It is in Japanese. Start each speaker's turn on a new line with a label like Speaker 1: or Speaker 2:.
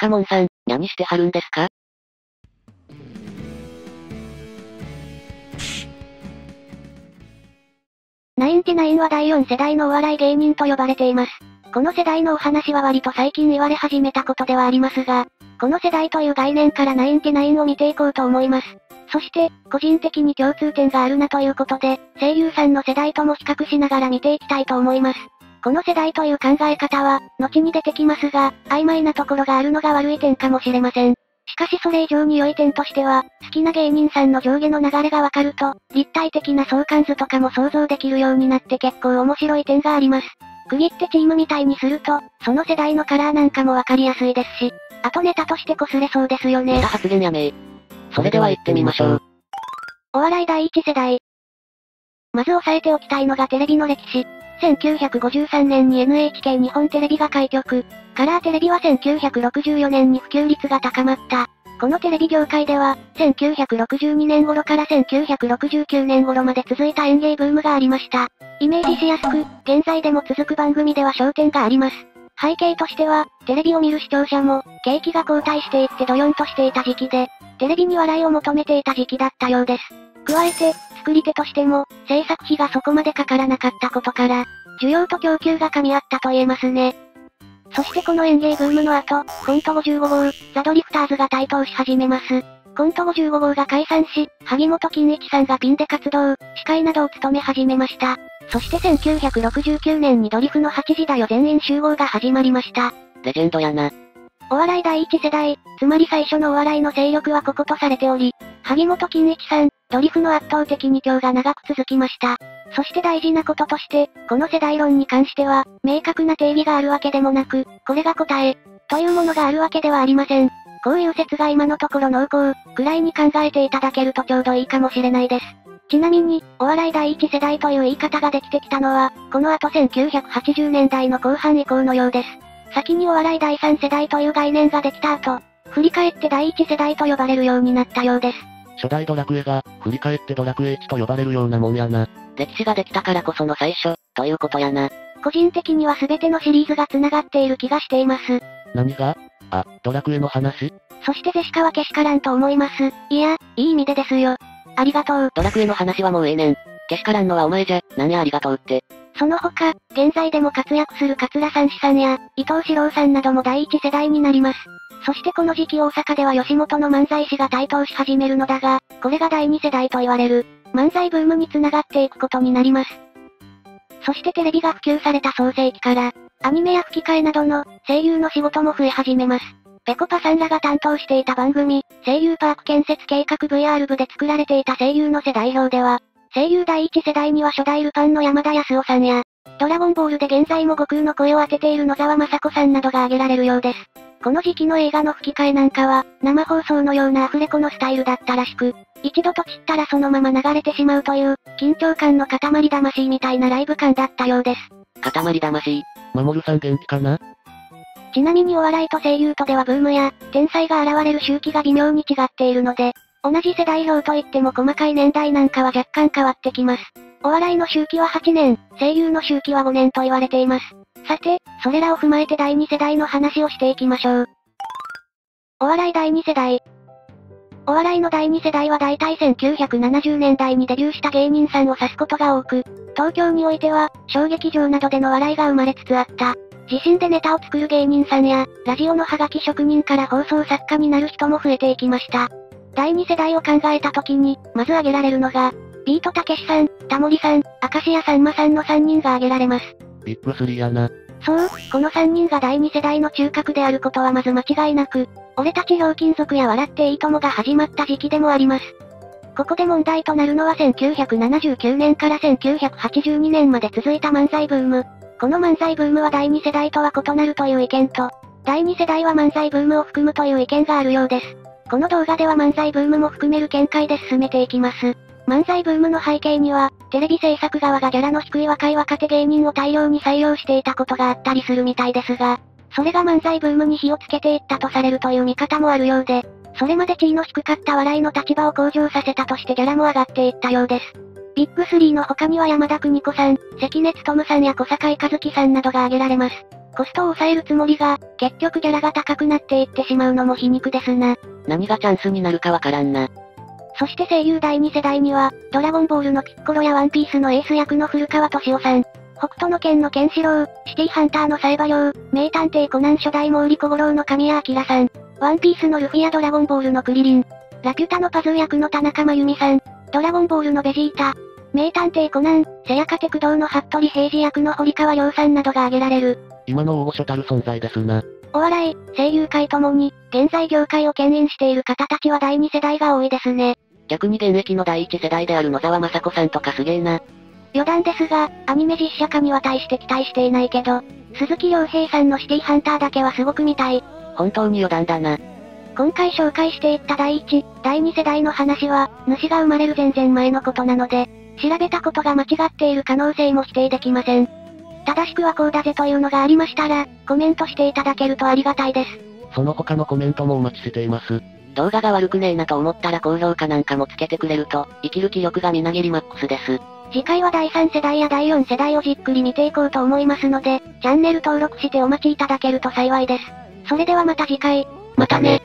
Speaker 1: 岡門さん、何してはるんですか？
Speaker 2: ナインティナインは第4世代のお笑い芸人と呼ばれています。この世代のお話は割と最近言われ始めたことではありますが、この世代という概念からナインティナインを見ていこうと思います。そして、個人的に共通点があるなということで、声優さんの世代とも比較しながら見ていきたいと思います。この世代という考え方は、後に出てきますが、曖昧なところがあるのが悪い点かもしれません。しかしそれ以上に良い点としては、好きな芸人さんの上下の流れがわかると、立体的な相関図とかも想像できるようになって結構面白い点があります。区切ってチームみたいにすると、その世代のカラーなんかもわかりやすいですし、あとネタとして擦れそうですよね。
Speaker 1: ネタ発言やめそれでは行ってみましょう。
Speaker 2: お笑い第一世代。まず押さえておきたいのがテレビの歴史。1953年に NHK 日本テレビが開局。カラーテレビは1964年に普及率が高まった。このテレビ業界では、1962年頃から1969年頃まで続いた演芸ブームがありました。イメージしやすく、現在でも続く番組では焦点があります。背景としては、テレビを見る視聴者も、景気が後退していってドヨンとしていた時期で、テレビに笑いを求めていた時期だったようです。加えて、作り手としても、制作費がそこまでかからなかったことから、需要と供給が噛み合ったと言えますね。そしてこの演芸ブームの後、コント55号、ザ・ドリフターズが台頭し始めます。コント55号が解散し、萩本欽一さんがピンで活動、司会などを務め始めました。そして1969年にドリフの8時だよ全員集合が始まりました。
Speaker 1: レジェンドやな。
Speaker 2: お笑い第一世代、つまり最初のお笑いの勢力はこことされており、萩本欽一さん、ドリフの圧倒的に今日が長く続きました。そして大事なこととして、この世代論に関しては、明確な定義があるわけでもなく、これが答え、というものがあるわけではありません。こういう説が今のところ濃厚、くらいに考えていただけるとちょうどいいかもしれないです。ちなみに、お笑い第一世代という言い方ができてきたのは、この後1980年代の後半以降のようです。先にお笑い第三世代という概念ができた後、振り返って第一世代と呼ばれるようになったようです。
Speaker 3: 初代ドラクエが、振り返ってドラクエ1と呼ばれるようなもんやな。
Speaker 1: 歴史ができたからこその最初、ということやな。
Speaker 2: 個人的には全てのシリーズが繋がっている気がしています。
Speaker 3: 何が？あ、ドラクエの話？
Speaker 2: そしてジェシカはけしからんと思います。いや、いい意味でですよ。ありがとう。
Speaker 1: ドラクエの話はもうええねん。けしからんのはお前じゃ、何やありがとうって。
Speaker 2: その他、現在でも活躍する桂三枝さんや、伊藤四郎さんなども第一世代になります。そしてこの時期大阪では吉本の漫才師が台頭し始めるのだが、これが第二世代と言われる、漫才ブームに繋がっていくことになります。そしてテレビが普及された創世期から、アニメや吹き替えなどの声優の仕事も増え始めます。ペコパさんらが担当していた番組、声優パーク建設計画 VR 部で作られていた声優の世代表では、声優第一世代には初代ルパンの山田康夫さんや、ドラゴンボールで現在も悟空の声を当てている野沢雅子さんなどが挙げられるようです。この時期の映画の吹き替えなんかは、生放送のようなアフレコのスタイルだったらしく、一度と散ったらそのまま流れてしまうという、緊張感の塊魂みたいなライブ感だったようです。
Speaker 1: 塊魂。
Speaker 3: 守さん元気かな？
Speaker 2: ちなみにお笑いと声優とではブームや、天才が現れる周期が微妙に違っているので、同じ世代表といっても細かい年代なんかは若干変わってきます。お笑いの周期は8年、声優の周期は5年と言われています。さて、それらを踏まえて第2世代の話をしていきましょう。お笑い第2世代。お笑いの第2世代は大体1970年代にデビューした芸人さんを指すことが多く、東京においては、小劇場などでの笑いが生まれつつあった。自身でネタを作る芸人さんや、ラジオのハガキ職人から放送作家になる人も増えていきました。第2世代を考えた時に、まず挙げられるのが、ビートたけしさん、タモリさん、明石家さんまさんの3人が挙げられます。
Speaker 3: ビッグ3やな。
Speaker 2: そう、この3人が第2世代の中核であることはまず間違いなく、俺たちひょうきん族や笑っていいともが始まった時期でもあります。ここで問題となるのは1979年から1982年まで続いた漫才ブーム。この漫才ブームは第2世代とは異なるという意見と、第2世代は漫才ブームを含むという意見があるようです。この動画では漫才ブームも含める見解で進めていきます。漫才ブームの背景には、テレビ制作側がギャラの低い若い若手芸人を大量に採用していたことがあったりするみたいですが、それが漫才ブームに火をつけていったとされるという見方もあるようで、それまで地位の低かった笑いの立場を向上させたとしてギャラも上がっていったようです。ビッグ3の他には山田邦子さん、関根勤さんや小坂井和樹さんなどが挙げられます。コストを抑えるつもりが、結局ギャラが高くなっていってしまうのも皮肉ですな。
Speaker 1: 何がチャンスになるかわからんな。
Speaker 2: そして声優第2世代には、ドラゴンボールのピッコロやワンピースのエース役の古川敏夫さん、北斗の剣のケンシロウ、シティハンターのサイバリョウ、名探偵コナン初代毛利小五郎の神谷明さん、ワンピースのルフィやドラゴンボールのクリリン、ラピュタのパズー役の田中真由美さん、ドラゴンボールのベジータ、名探偵コナン、せやかて駆動の服部平次役の堀川亮さんなどが挙げられる。
Speaker 3: 今の大御所たる存在ですな。
Speaker 2: お笑い、声優界ともに、現在業界を牽引している方たちは第2世代が多いですね。
Speaker 1: 逆に現役の第一世代である野沢雅子さんとかすげえな。
Speaker 2: 余談ですが、アニメ実写化には大して期待していないけど、鈴木亮平さんのシティハンターだけはすごく見たい。
Speaker 1: 本当に余談だな。
Speaker 2: 今回紹介していった第1、第2世代の話は、主が生まれる全然前のことなので、調べたことが間違っている可能性も否定できません。正しくはこうだぜというのがありましたら、コメントしていただけるとありがたいです。
Speaker 3: その他のコメントもお待ちしています。
Speaker 1: 動画が悪くねえなと思ったら高評価なんかもつけてくれると、生きる気力がみなぎりマックスです。
Speaker 2: 次回は第3世代や第4世代をじっくり見ていこうと思いますので、チャンネル登録してお待ちいただけると幸いです。それではまた次回。
Speaker 1: またね。